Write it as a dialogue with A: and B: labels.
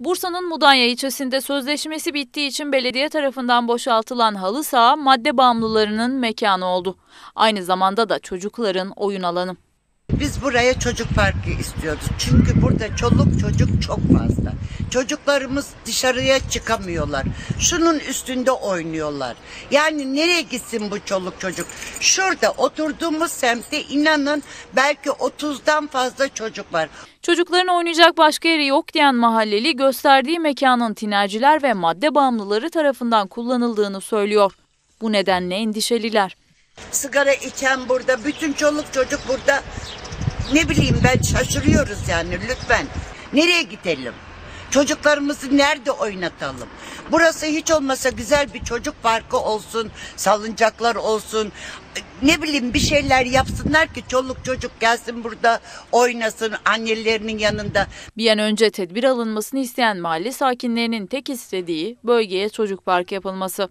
A: Bursa'nın Mudanya ilçesinde sözleşmesi bittiği için belediye tarafından boşaltılan halı saha madde bağımlılarının mekanı oldu. Aynı zamanda da çocukların oyun alanı.
B: Biz buraya çocuk parkı istiyoruz. Çünkü burada çoluk çocuk çok fazla. Çocuklarımız dışarıya çıkamıyorlar. Şunun üstünde oynuyorlar. Yani nereye gitsin bu çoluk çocuk? Şurada oturduğumuz semtte inanın belki 30'dan fazla çocuk var.
A: Çocukların oynayacak başka yeri yok diyen mahalleli gösterdiği mekanın tinerciler ve madde bağımlıları tarafından kullanıldığını söylüyor. Bu nedenle endişeliler.
B: Sigara içen burada, bütün çoluk çocuk burada. Ne bileyim ben şaşırıyoruz yani lütfen. Nereye gidelim? Çocuklarımızı nerede oynatalım? Burası hiç olmasa güzel bir çocuk parkı olsun, salıncaklar olsun. Ne bileyim bir şeyler yapsınlar ki çoluk çocuk gelsin burada oynasın annelerinin yanında.
A: Bir an önce tedbir alınmasını isteyen mahalle sakinlerinin tek istediği bölgeye çocuk parkı yapılması.